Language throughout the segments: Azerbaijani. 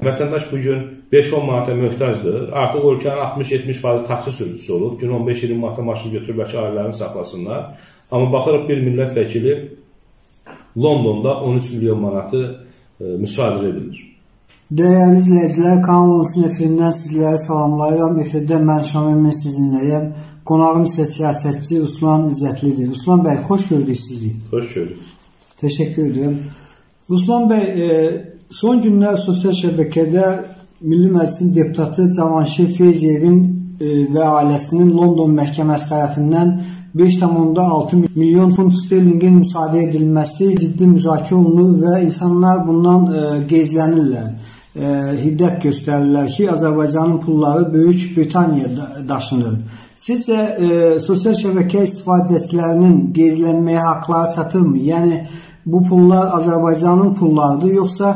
Vətəndaş bu gün 5-10 manata möhtacdır. Artıq ölkənin 60-70% taksi sürücüsü olub. Gün 15-20 manata maşın götürüb bəlkə ailələrini saxlasınlar. Amma baxırıq bir millət vəkili Londonda 13 milyon manatı e, müsadirə edilir. Dəyərli izləyicilər, Kanal 13 efirindən sizlərə salamlayıram. Efirdə mən Şamil Min sizinləyəm. Qonağım isə siyasətçi Ruslan İzzətlidir. Ruslan bəy, xoş gördük sizi. Xoş gördük. Təşəkkür edirəm. Ruslan bəy, e, son günlər sosial şəbəkədə Milli Məclisin deputatı Cavanşir Feyziyevin e, və ailəsinin London məhkəməsi tərəfindən 5,6 milyon funt sterlingin müsadə edilməsi ciddi müzakirə olunur və insanlar bundan gezlənirlər e, hiddət göstərirlər ki, Azərbaycanın pulları Böyük Britaniyaya daşınır. Sizcə e, sosial şəbəkə istifadəçilərinin gizlənməyə haqları çatırmı? Yəni bu pullar Azərbaycanın pullarıdır, yoxsa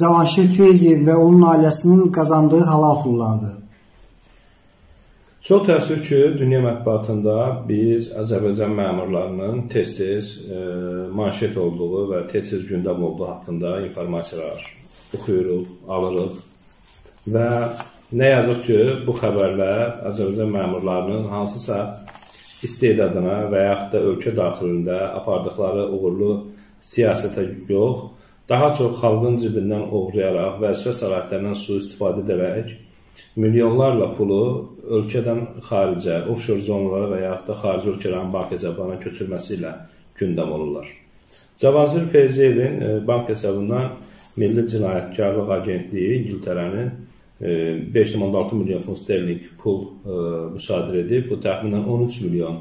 Cavanşir Feyziyev və onun ailəsinin qazandığı halal pullardır? Çox təəssüf ki, dünya mətbuatında biz Azərbaycan məmurlarının tez-tez e, manşet olduğu və tez-tez gündəm olduğu haqqında informasiyalar oxuyuruq, alırıq və nə yazıq ki, bu xəbərlər Azərbaycan məmurlarının hansısa istedadına və yaxud da ölkə daxilində apardıqları uğurlu siyasətə yox, daha çox xalqın cibindən oğrayaraq, vəzifə səlahiyyətlərindən sui-istifadə edərək milyonlarla pulu ölkədən xaricə, offshore zonalara və yaxud da xarici ölkələrin bank hesablarına köçürməsi ilə gündəm olurlar. Cavanşir Ferziyevin e, bank hesabından Milli Cinayətkarlıq Agentliyi İngiltərənin 5,6 e, milyon funt sterling pul e, müsadirə edib. Bu təxminən 13 milyon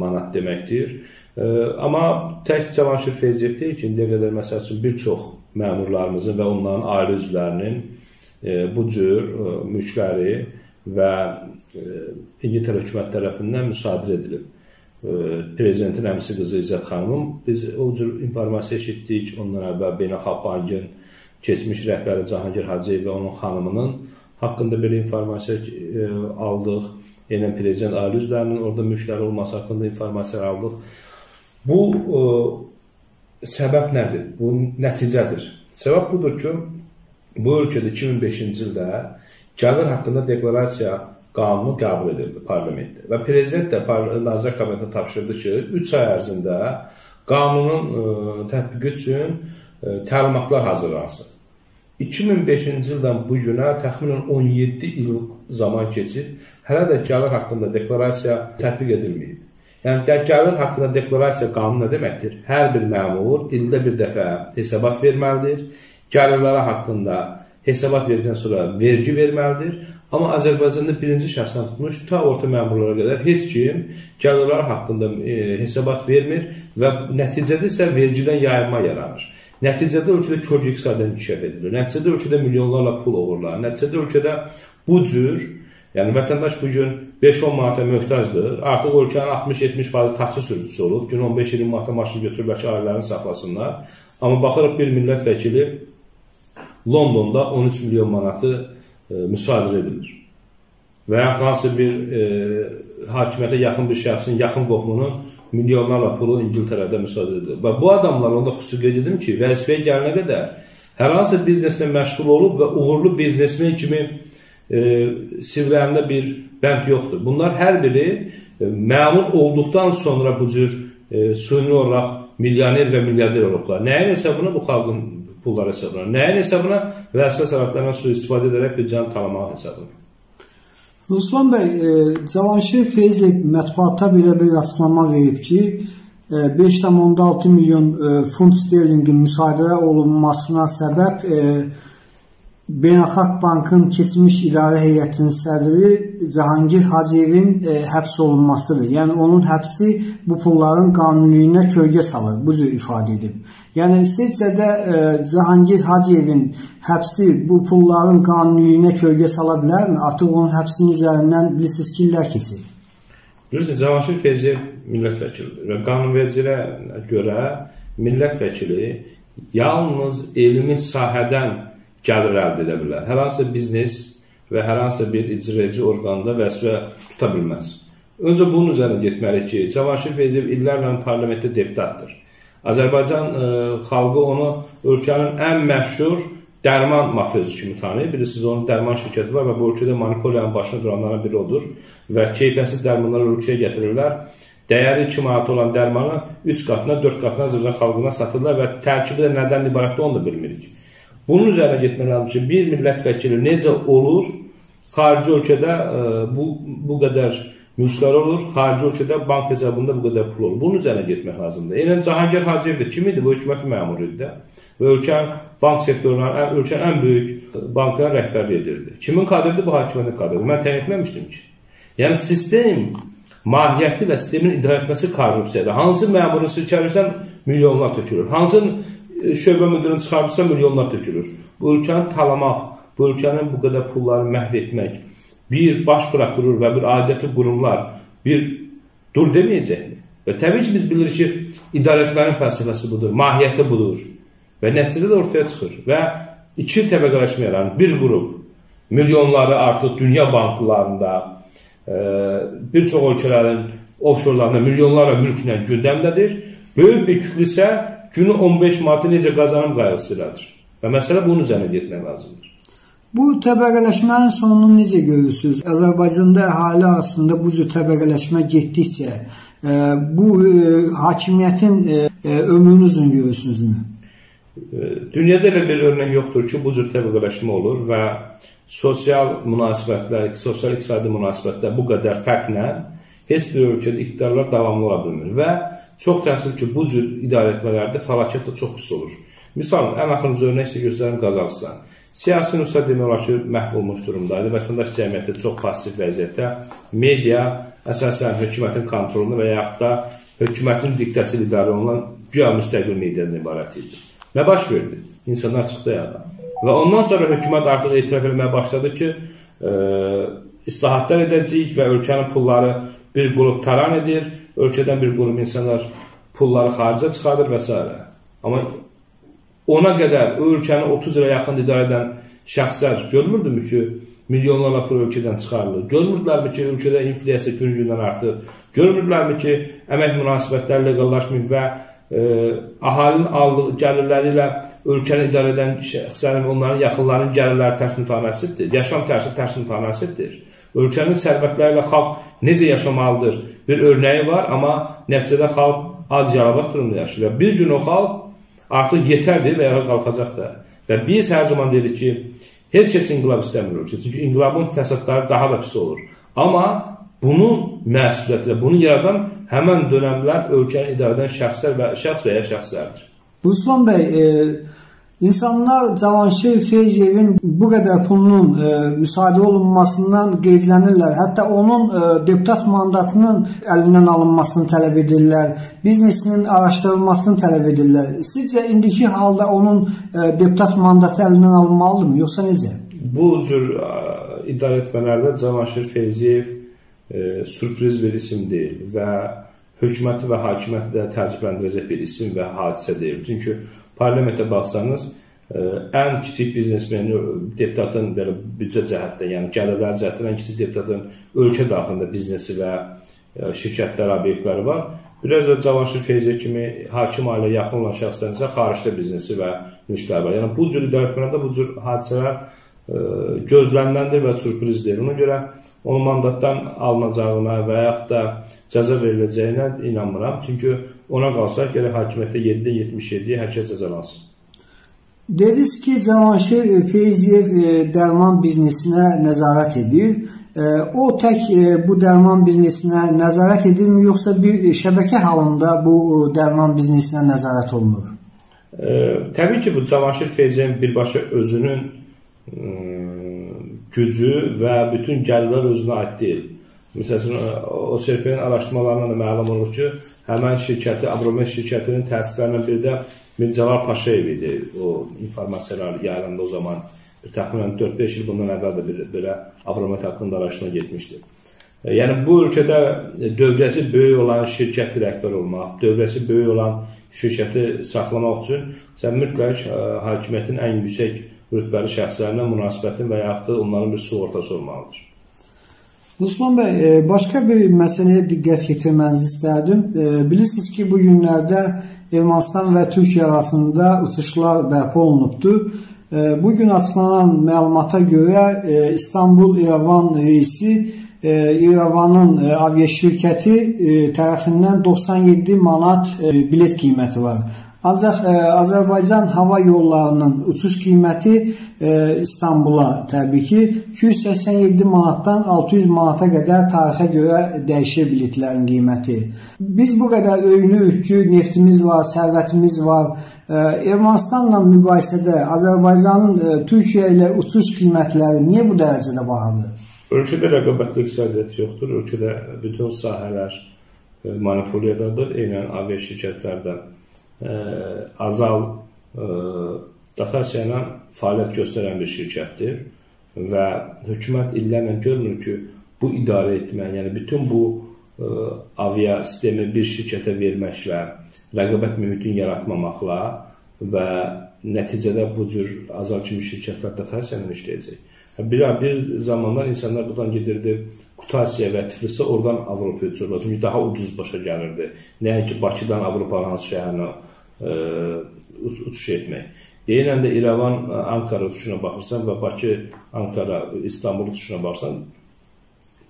manat deməkdir. Amma tək Cavanşir Feyziyev deyil ki, indiyə qədər məsəl üçün bir çox məmurlarımızın və onların ailə üzvlərinin ə, bu cür ə, mülkləri və ə, İngiltərə hökumət tərəfindən müsadirə edilib prezidentin əmisi qızı İzzət xanım biz o cür informasiya eşitdik. Ondan əvvəl Beynəlxalq Bankın keçmiş rəhbəri Cahangir Hacıyev və onun xanımının haqqında belə informasiya e, aldıq. Yəni prezident ailə üzvlərinin orada mülkləri olması haqqında informasiya aldıq. Bu ə, e, səbəb nədir? Bu nəticədir. Səbəb budur ki, bu ölkədə 2005-ci ildə gəlir haqqında deklarasiya qanunu qəbul edildi parlamentdə və prezident də Nazirlər Kabinetinə tapşırdı ki, 3 ay ərzində qanunun ə, e, tətbiqi üçün ə, e, təlimatlar hazırlansın. 2005-ci ildən bu günə təxminən 17 il zaman keçib, hələ də gəlir haqqında deklarasiya tətbiq edilməyib. Yəni gəlir haqqında deklarasiya qanunu nə deməkdir? Hər bir məmur ildə bir dəfə hesabat verməlidir. Gəlirləri haqqında hesabat verdikdən sonra vergi verməlidir. Amma Azərbaycanda birinci şəxsdən tutmuş ta orta məmurlara qədər heç kim gəlirlər haqqında e, hesabat vermir və nəticədə isə vergidən yayılma yaranır. Nəticədə ölkədə kölgə iqtisadiyyat inkişaf edilir. Nəticədə ölkədə milyonlarla pul oğurlar. Nəticədə ölkədə bu cür Yəni vətəndaş bu gün 5-10 manata möhtacdır. Artıq ölkənin 60-70% taksi sürücüsü olub. Gün 15-20 manata maşın götürüb bəlkə ailələrini saxlasınlar. Amma baxırıq bir millət vəkili Londonda 13 milyon manatı e, müsadirə edilir. Və ya hansı bir e, hakimiyyətə yaxın bir şəxsin yaxın qohumunun milyonlarla pulu İngiltərədə müsadirə edilir. Və bu adamlar, onda xüsusi qeyd edim ki, vəzifəyə gəlinə qədər hər hansı bizneslə məşğul olub və uğurlu biznesmen kimi sirlərində bir bənd yoxdur. Bunlar hər biri e, məmur olduqdan sonra bu cür e, süni olaraq milyoner və milyarder olublar. Nəyin hesabına bu xalqın pullar hesabına. Nəyin hesabına? Vəzifə sənədlərindən sui-istifadə edərək büdcəni tamamlamaq hesabına. Ruslan bəy, e, Cavanşir Feyziyev mətbuatda belə bir açıqlama verib ki, 5,6 e, milyon e, funt sterlingin müsadirə olunmasına səbəb e, Beynəlxalq Bankın keçmiş idarə heyətinin sədri Cahangir Hacıyevin e, həbs olunmasıdır. Yəni onun həbsi bu pulların qanuniliyinə kölgə salır, bu cür ifadə edib. Yəni sizcə də e, Cahangir Hacıyevin həbsi bu pulların qanuniliyinə kölgə sala bilərmi? Artıq onun həbsinin üzərindən bilirsiniz ki, illər keçir. Bilirsiniz, Cavanşir Feyziyev millət vəkilidir və qanunvericiliyə görə millət vəkili yalnız elmi sahədən gəlir əldə edə bilər. Hər hansı biznes və hər hansı bir icraedici orqanda vəzifə tuta bilməz. Öncə bunun üzərinə getməliyik ki, Cavanşir Feyziyev illərlə parlamentdə deputatdır. Azərbaycan ə, e, xalqı onu ölkənin ən məşhur dərman mafiozu kimi tanıyır. Bilirsiniz, onun dərman şirkəti var və bu ölkədə monopoliyanın başına duranlardan biri odur və keyfiyyətsiz dərmanları ölkəyə gətirirlər. Dəyəri 2 manat olan dərmanı 3 qatına, 4 qatına Azərbaycan xalqına satırlar və tərkibi də nədən ibarətdir onu da bilmirik. Bunun üzərinə getmək lazımdır ki, bir millət vəkili necə olur, xarici ölkədə ə, e, bu bu qədər mülklər olur, xarici ölkədə bank hesabında bu qədər pul olur. Bunun üzərinə getmək lazımdır. Eynən Cahangir Hacıyev də kim idi? Bu hökumət məmuru idi də. Və ölkənin bank sektorunun, ölkənin ən böyük bankların rəhbərlik edirdi. Kimin kadridir? Bu hakimiyyətin kadridir. Mən təyin etməmişdim ki. Yəni sistem mahiyyəti və sistemin idarə etməsi korrupsiyadır. Hansı məmuru silkəlirsən milyonlar tökülür. Hansı şöbə müdürünü çıxarırsa milyonlar tökülür. Bu ölkəni talamaq, bu ölkənin bu qədər pulları məhv etmək, bir baş prokuror və bir aidiyyatı qurumlar bir dur deməyəcəkmi? Və təbii ki, biz bilirik ki, idarəetmənin fəlsəfəsi budur, mahiyyəti budur və nəticədə də ortaya çıxır və iki təbəqələşmə yaranır. Bir qrup milyonları artıq dünya banklarında, e, bir çox ölkələrin offshorlarında milyonlarla mülklə gündəmdədir. Böyük bir kütlü isə günü 15 manatı necə qazanım qayğısıdadır. Və məsələ bunun üzərinə getmək lazımdır. Bu təbəqələşmənin sonunu necə görürsünüz? Azərbaycanda əhali arasında bu cür təbəqələşmə getdikcə e, bu e, hakimiyyətin e, ömrünü uzun görürsünüzmü? Dünyada elə bir örnək yoxdur ki, bu cür təbəqələşmə olur və sosial münasibətlər, sosial iqtisadi münasibətlər bu qədər fərqlə heç bir ölkədə iqtidarlar davamlı ola bilmir və çox təəssüf ki, bu cür idarə etmələrdə fəlakət də çox pis olur. Misal, ən axırıncı örnek sizə göstərim Qazaxıstan. Siyasi nüsxə demək olar ki, məhv olmuş durumdadır. Vətəndaş cəmiyyəti çox pasiv vəziyyətdə. Media əsasən hökumətin kontrolunda və yaxud da hökumətin diktəsilə idarə olunan güya müstəqil mediadan ibarət idi. Nə baş verdi? İnsanlar çıxdı yana. Və ondan sonra hökumət artıq etiraf etməyə başladı ki, e, islahatlar edəcəyik və ölkənin pulları bir qrup taran edir, ölkədən bir qrup insanlar pulları xaricə çıxardır və s. Amma ona qədər o ölkəni 30 ilə yaxın idarə edən şəxslər görmürdümü ki, milyonlarla pul ölkədən çıxarılır? Görmürdülərmi ki, ölkədə inflyasiya gün-gündən artır? Görmürdülərmi ki, əmək münasibətləri leqallaşmayıb və e, əhalinin aldığı gəlirləri ilə ölkəni idarə edən şəxslərin, onların yaxınlarının gəlirləri tərs mütənasibdir. Yaşam tərsi tərs mütənasibdir. Ölkənin sərvətləri ilə xalq necə yaşamalıdır? Bir örnəyi var, amma nəticədə xalq az yalabat durumda yaşayır. Bir gün o xalq artıq yetərdir və ayağa qalxacaq da. Və biz hər zaman deyirik ki, heç kəs inqilab istəmir ölkə. Çünki inqilabın fəsadları daha da pis olur. Amma bunun məsuliyyəti, bunu yaradan həmən dönəmlər ölkəni idarə edən şəxslər və şəxs və ya şəxslərdir. Ruslan bəy, e, İnsanlar Cavanşir Feyziyevin bu qədər pulunun e, müsaade olunmasından qeyzlənirlər. Hətta onun e, deputat mandatının əlindən alınmasını tələb edirlər. Biznesinin araşdırılmasını tələb edirlər. Sizcə indiki halda onun e, deputat mandatı əlindən alınmalıdırmı, yoxsa necə? Bu cür ə, idarə etmələrdə Cavanşir Feyziyev e, sürpriz bir isim deyil və hökuməti və hakimiyyəti də təəccübləndirəcək bir isim və hadisə deyil. Çünki parlamentə baxsanız, ə, e, ən kiçik biznesmeni deputatın belə büdcə cəhətdən, yəni gəlirlər cəhətdən ən kiçik deputatın ölkə daxilində biznesi və ə, e, şirkətlər, obyektləri var. Biraz da Cavanşir Feyziyə kimi hakim ailə yaxın olan şəxslərin isə xaricdə biznesi və mülkləri var. Yəni bu cür idarə etmələrdə bu cür hadisələr ə, e, gözləniləndir və sürprizdir. Ona görə onun mandatdan alınacağına və yaxud da cəza veriləcəyinə inanmıram. Çünki ona qalsaq gərək hakimiyyətdə 7-dən 77-yə hər kəs cəzalansın. Dediniz ki, Cavanşir Feyziyev e, dərman biznesinə nəzarət edir. E, o tək e, bu dərman biznesinə nəzarət edirmi, yoxsa bir şəbəkə halında bu dərman biznesinə nəzarət olunur? Təbii ki, bu Cavanşir Feyziyevin birbaşa özünün gücü və bütün gəlirlər özünə aid deyil. Məsələn, o SRP-nin araşdırmalarından da məlum olur ki, həmən şirkəti, Abromet şirkətinin təsislərindən biri də Mircəlar Paşayev idi. O informasiyalar yayılanda o zaman təxminən 4-5 il bundan əvvəl də bir, belə Abromet haqqında araşdırma getmişdi. E, yəni bu ölkədə dövləsi böyük olan şirkət direktoru olmaq, dövləsi böyük olan şirkəti saxlamaq üçün sən mütləq e, hakimiyyətin ən yüksək rütbəli şəxslərinə münasibətin və yaxud da onların bir sığortası olmalıdır. Osman bəy, e, başqa bir məsələyə diqqət yetirmənizi istərdim. E, bilirsiniz ki, bu günlərdə Ermənistan və Türkiyə arasında uçuşlar bərpa olunubdur. E, bu gün açıklanan məlumata görə İstanbul-İrəvan reysi İrəvanın aviaşirkəti tərəfindən 97 manat bilet qiyməti var. Ancaq e, Azərbaycan hava yollarının uçuş qiyməti e, İstanbula təbii ki 287 manatdan 600 manata qədər tarixə görə dəyişir biletlərin qiyməti. Biz bu qədər öyünürük ki, neftimiz var, sərvətimiz var. E, Ermənistanla müqayisədə Azərbaycanın Türkiyə ilə uçuş qiymətləri niyə bu dərəcədə bahadır? Ölkədə rəqabətli iqtisadiyyat yoxdur. Ölkədə bütün sahələr monopoliyadadır. Eynən aviaşirkətlərdən Azal dotasiya ilə fəaliyyət göstərən bir şirkətdir və hökumət illərlə görmür ki, bu idarə etmək, yəni bütün bu ə, avia sistemi bir şirkətə verməklə, rəqabət mühitini yaratmamaqla və nəticədə bu cür azal kimi şirkətlər dotasiya ilə işləyəcək. Bir, bir zamanlar insanlar buradan gedirdi Kutasiya və Tiflisə oradan Avropaya uçurlar. Çünki daha ucuz başa gəlirdi. Nəinki Bakıdan Avropanın hansı şəhərinə uçuş etmək. Eynən də İrəvan Ankara uçuşuna baxırsan və Bakı Ankara İstanbul uçuşuna baxırsan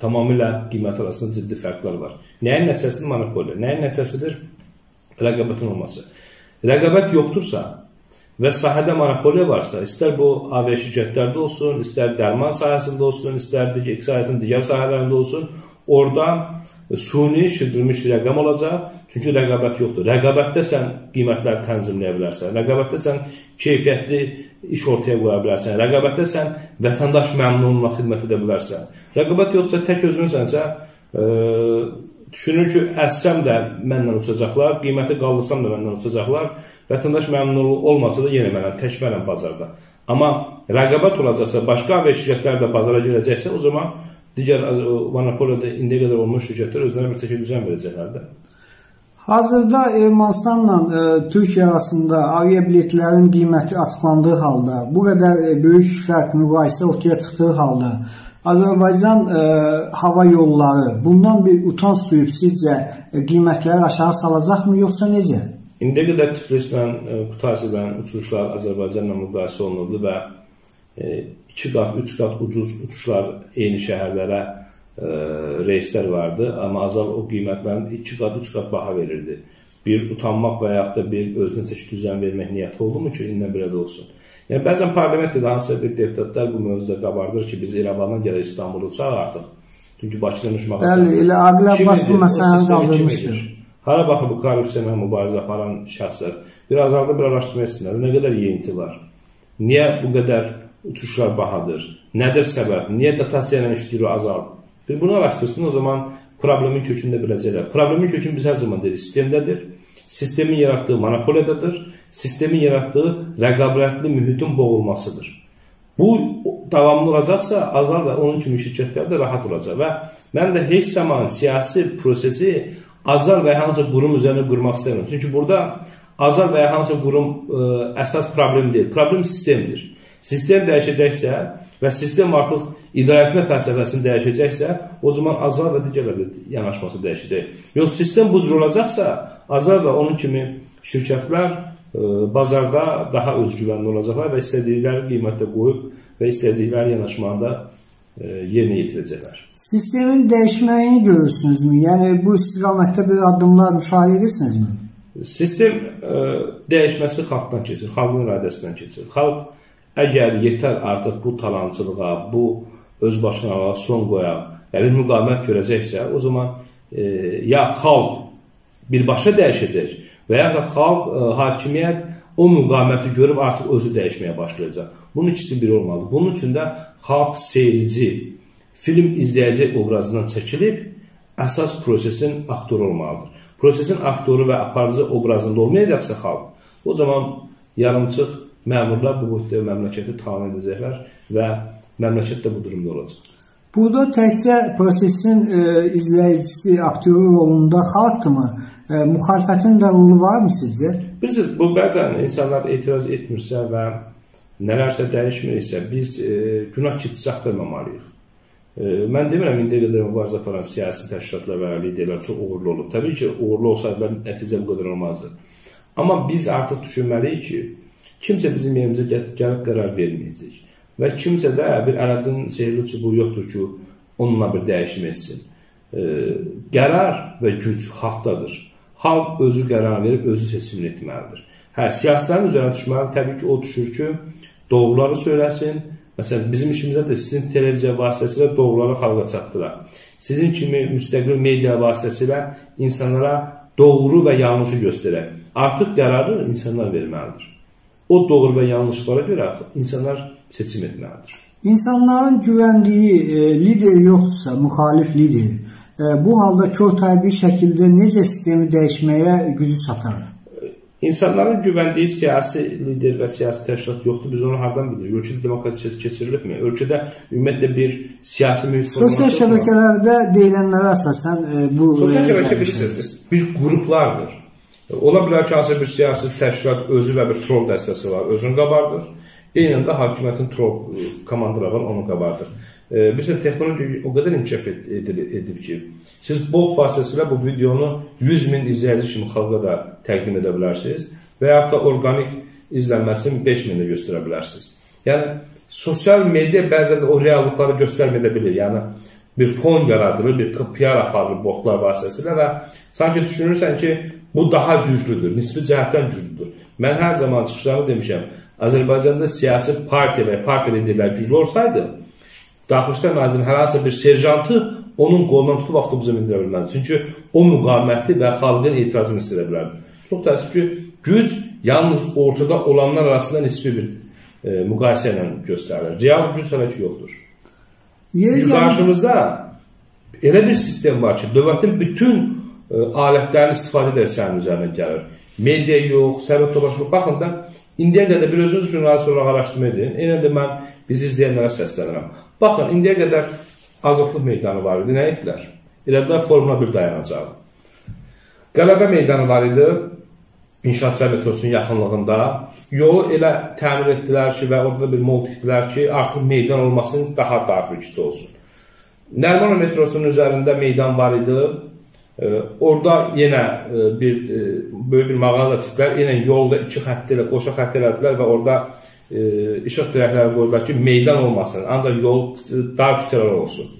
tamamilə qiymət arasında ciddi fərqlər var. Nəyin nəticəsidir monopoliya? Nəyin nəticəsidir rəqabətin olması? Rəqabət yoxdursa və sahədə monopoliya varsa, istər bu avia şirkətlərdə olsun, istər dərman sahəsində olsun, istər digər iqtisadiyyatın digər sahələrində olsun, orada suni şişirdilmiş rəqəm olacaq. Çünki rəqabət yoxdur. Rəqabətdə sən qiymətləri tənzimləyə bilərsən. Rəqabətdə sən keyfiyyətli iş ortaya qoya bilərsən. Rəqabətdə sən vətəndaş məmnunluğuna xidmət edə bilərsən. Rəqabət yoxdursa tək özünsənsə, e, düşünür ki, əssəm də mənlə uçacaqlar, qiyməti qaldırsam da məndən uçacaqlar. Vətəndaş məmnunluğu olmasa da yenə mənəm, tək mənəm bazarda. Amma rəqabət olacaqsa, başqa aviya şirkətlər də bazara girəcəksə, o zaman digər monopoliyada indiyə qədər olmuş şirkətlər özlərinə bir çəki düzən verəcəklər də. Hazırda Ermənistanla e, Türkiyə arasında avia biletlərin qiyməti açıqlandığı halda, bu qədər e, böyük fərq müqayisə ortaya çıxdığı halda Azərbaycan e, hava yolları bundan bir utanc duyub sizcə e, qiymətləri aşağı salacaqmı yoxsa necə? İndiyə qədər Tiflislə, e, Kutasiyadan uçuşlar Azərbaycanla müqayisə olunurdu və 2 qat, 3 qat ucuz uçuşlar eyni şəhərlərə e, reyslər vardı, amma Azal o qiymətlərin 2 qat, 3 qat baha verirdi. Bir utanmaq və yaxud da bir özünə çəki düzən vermək niyyəti oldu mu ki, indən belə də olsun. Yəni bəzən parlamentdə hansısa bir deputatlar bu mövzuda qabardır ki, biz İrəvandan gələk İstanbula uçaq artıq. Çünki Bakıdan uçmağa. Bəli, elə Aqil Abbas bu məsələni qaldırmışdır. Hara baxıb bu korrupsiya ilə mübarizə aparan şəxslər bir azalda bir araşdırma etsinlər. Nə qədər yeyinti var? Niyə bu qədər uçuşlar bahadır? Nədir səbəb? Niyə dotasiya ilə işləyir azal? Bir bunu araşdırsın, o zaman problemin kökündə biləcəklər. Problemin kökü biz hər zaman deyirik, sistemdədir. Sistemin yaratdığı monopoliyadadır. Sistemin yaratdığı rəqabətli mühitin boğulmasıdır. Bu davamlı olacaqsa, azal və onun kimi şirkətlər də rahat olacaq və mən də heç zaman siyasi prosesi azal və hansı qurum üzərində qurmaq istəmirəm. Çünki burada azal və ya hansı qurum ə, əsas problem deyil. Problem sistemdir. Sistem dəyişəcəksə və sistem artıq idarəetmə fəlsəfəsini dəyişəcəksə, o zaman azar və digərlərlə yanaşması dəyişəcək. Yox, sistem bu cür olacaqsa, azar və onun kimi şirkətlər e, bazarda daha özgüvənli olacaqlar və istədikləri qiymətdə qoyub və istədikləri yanaşmada e, yerinə yetirəcəklər. Sistemin dəyişməyini görürsünüzmü? Yəni bu istiqamətdə bir addımlar müşahidə edirsinizmi? Sistem ə, e, dəyişməsi xalqdan keçir, xalqın iradəsindən keçir. Xalq Əgər yetər artıq bu talançılığa, bu özbaşınalığa son qoyaq bir müqavimət görəcəksə, o zaman e, ya xalq birbaşa dəyişəcək və ya da xalq, e, hakimiyyət o müqaviməti görüb artıq özü dəyişməyə başlayacaq. Bunun ikisi biri olmalıdır. Bunun üçün də xalq seyirci, film izləyəcək obrazından çəkilib əsas prosesin aktoru olmalıdır. Prosesin aktoru və aparıcı obrazında olmayacaqsa xalq, o zaman yarımçıq məmurlar bu boyutda məmləkəti tamin edəcəklər və məmləkət də bu durumda olacaq. Burada təkcə prosesin e, izləyicisi, aktyoru rolunda xalqdırmı? E, müxalifətin də rolu varmı sizcə? Bilirsiniz, bu bəzən insanlar etiraz etmirsə və nələrsə dəyişmirsə, biz e, günah keçisi axtarmamalıyıq. E, mən demirəm, indiyə qədər mübarizə aparan siyasi təşkilatlar və liderlər çox uğurlu olub. Təbii ki, uğurlu olsaydılar nəticə bu qədər olmazdı. Amma biz artıq düşünməliyik ki, Kimsə bizim yerimizə gəlib qərar verməyəcək. Və kimsə də bir əlaqın sehirli çubuğu yoxdur ki, onunla bir dəyişim etsin. E, qərar və güc xalqdadır. Xalq özü qərar verib özü seçimini etməlidir. Hə, siyasətlərin üzərinə düşməli, təbii ki, o düşür ki, doğruları söyləsin. Məsələn, bizim işimizdə də sizin televiziya vasitəsilə doğruları xalqa çatdırar. Sizin kimi müstəqil media vasitəsilə insanlara doğru və yanlışı göstərək. Artıq qərarı insanlar verməlidir. O doğru və yanlışlara görə insanlar seçim etməlidir. İnsanların güvəndiyi e, lider yoxdursa, müxalif lider, e, bu halda kör təbii şəkildə necə sistemi dəyişməyə gücü çatar? İnsanların güvəndiyi siyasi lider və siyasi təşkilat yoxdur. Biz onu hardan bilirik? Ölkədə demokratiya keçirilibmi? Ölkədə ümumiyyətlə bir siyasi mühit Sosial şəbəkələrdə deyilənlərə əsasən e, bu Sosial şəbəkə bilirsiniz, bir qruplardır. Ola bilər ki, hansı bir siyasi təşkilat özü və bir troll dəstəsi var, özünü qabardır. Eynən də hakimiyyətin troll e, komandaları var, onu qabardır. E, Bizə texnologiya o qədər inkişaf edib, edib ki, siz bot vasitəsilə bu videonu 100 min izləyici kimi xalqa da təqdim edə bilərsiniz və yaxud da orqanik izlənməsini 5 minə göstərə bilərsiniz. Yəni sosial media bəzən də o reallıqları göstərməyə bilir. Yəni bir fon yaradılır, bir PR aparılır botlar vasitəsilə və sanki düşünürsən ki, Bu daha güclüdür, nisbi cəhətdən güclüdür. Mən hər zaman çıxışlarımı demişəm, Azərbaycanda siyasi partiya və partiya liderləri güclü olsaydı, Daxili İşlər Nazirinin hər hansı bir serjantı onun qolundan tutub avtobusa mindirə bilməzdi. Çünki o müqaviməti və xalqın etirazını istəyə bilərdi. Çox təəssüf ki, güc yalnız ortada olanlar arasında nisbi bir e, müqayisə ilə göstərilir. Real güc hələ ki yoxdur. Çünki qarşımızda elə bir sistem var ki, dövlətin bütün alətlərin istifadə edərək sənin üzərinə gəlir. Media yox, sərvət toplaşmaq. Baxın da, indiyə qədər bir özünüz jurnalist olaraq araşdırma edin. Eynən də mən bizi izləyənlərə səslənirəm. Baxın, indiyə qədər azadlıq meydanı var idi. Nə etdilər? Elədilər Formula 1 dayanacağı. Qələbə meydanı var idi. İnşaatçı metrosunun yaxınlığında. Yolu elə təmir etdilər ki, və orada bir mol tikdilər ki, artıq meydan olmasın, daha dar bir küçə olsun. Nərmana metrosunun üzərində meydan var idi. Orada yenə e, bir e, böyük bir mağaza tikdilər. Yenə yolda iki xətt ilə, qoşa xətt elədilər və orada e, işıq dirəkləri qoydular ki, meydan olmasın, ancaq yol dar küçələr olsun.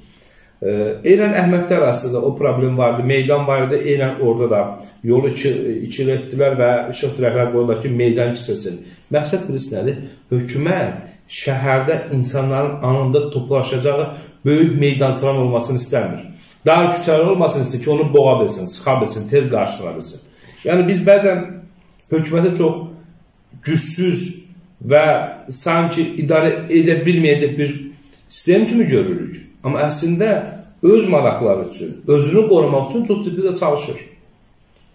Eynən Əhmədlər arasında o problem vardı. Meydan var idi. Eynən orada da yolu iki, ikili etdilər və işıq dirəkləri qoydular ki, meydan kisilsin. Məqsəd birisi nədir? Hökumət şəhərdə insanların anında toplaşacağı böyük meydançalar olmasını istəmir. Daha küçəli olmasın ki, onu boğa bilsin, sıxa bilsin, tez qarşıla bilsin. Yəni biz bəzən hökumətə çox gücsüz və sanki idarə edə bilməyəcək bir sistem kimi görürük. Amma əslində öz maraqları üçün, özünü qorumaq üçün çox ciddi də çalışır.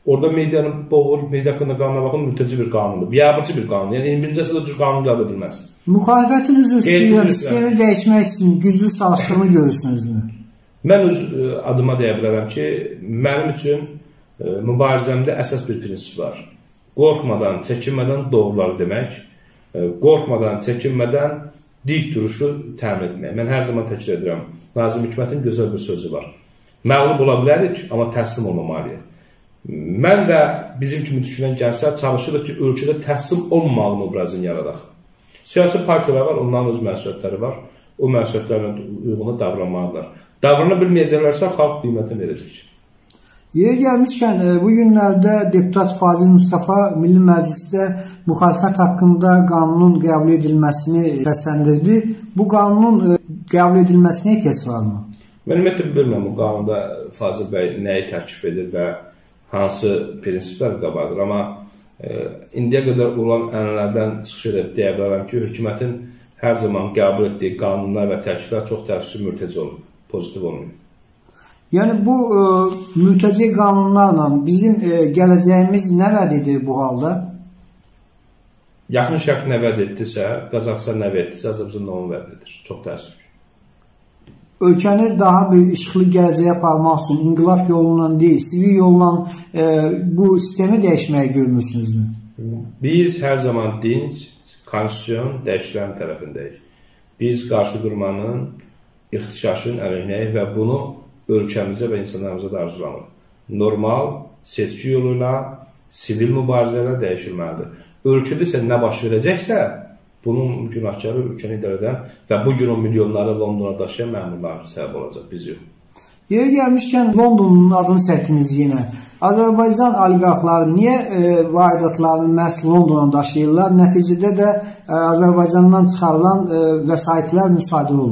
Orada medianın boğur, media haqqında qanuna baxın, mürtəci bir qanundur, biabırçı bir qanun. Yəni 21-ci əsrdə cür qanun qəbul edilməz. Müxalifətin üzrə istəyir, sistemi dəyişmək üçün güclü çalışdığını görürsünüzmü? Mən öz e, adıma deyə bilərəm ki, mənim üçün e, mübarizəmdə əsas bir prinsip var. Qorxmadan, çəkinmədən doğruları demək, e, qorxmadan, çəkinmədən dik duruşu təmin etmək. Mən hər zaman təkrar edirəm. Nazim Hikmətin gözəl bir sözü var. Məğlub ola bilərik, amma təslim olmamalıyıq. Mən və bizim kimi düşünən gənclər çalışırıq ki, ölkədə təslim olmamalı mübarizəni yaradaq. Siyasi partiyalar var, onların öz məsuliyyətləri var. O məsuliyyətlərlə uyğun davranmalıdırlar. Davrana bilməyəcəklərsə xalq qiymətini verəcək. Yeri gəlmişkən, e, bu günlərdə deputat Fazil Mustafa Milli Məclisdə müxalifət haqqında qanunun qəbul edilməsini səsləndirdi. Bu qanunun e, qəbul edilməsinə ehtiyac varmı? Mən ümumiyyətlə bilmirəm bu qanunda Fazil bəy nəyi təklif edir və hansı prinsiplər qabadır, amma e, indiyə qədər olan ənənələrdən çıxış edib deyə bilərəm ki, hökumətin hər zaman qəbul etdiyi qanunlar və təkliflər çox təəssüf mürtəci olub pozitiv olmayıb. Yəni bu e, mültəci qanunlarla bizim e, gələcəyimiz nə vəd edir bu halda? Yaxın Şərq nə vəd etdisə, Qazaxıstan nə vəd etdisə, Azərbaycan onun vəd edir. Çox təəssüf. Ölkəni daha bir işıqlı gələcəyə aparmaq üçün inqilab yolundan deyil, sivil yolla e, bu sistemi dəyişməyə görmürsünüzmü? Biz hər zaman dinc, konstitusiyon dəyişilən tərəfindəyik. Biz qarşı durmanın ixtişaşın əleyhinəyik və bunu ölkəmizə və insanlarımıza da arzulanır. Normal seçki yolu ilə sivil mübarizələr dəyişilməlidir. ölkədə isə nə baş verəcəksə, bunun günahkarı ölkəni idarə edən və bu gün o milyonları Londona daşıyan məmurlar səbəb olacaq, biz yox. Yeri gəlmişkən Londonun adını çəkdiniz yenə. Azərbaycan oliqarxları niyə e, varidatlarını məhz Londona daşıyırlar? Nəticədə də e, Azərbaycandan çıxarılan e, vəsaitlər müsadə olunur.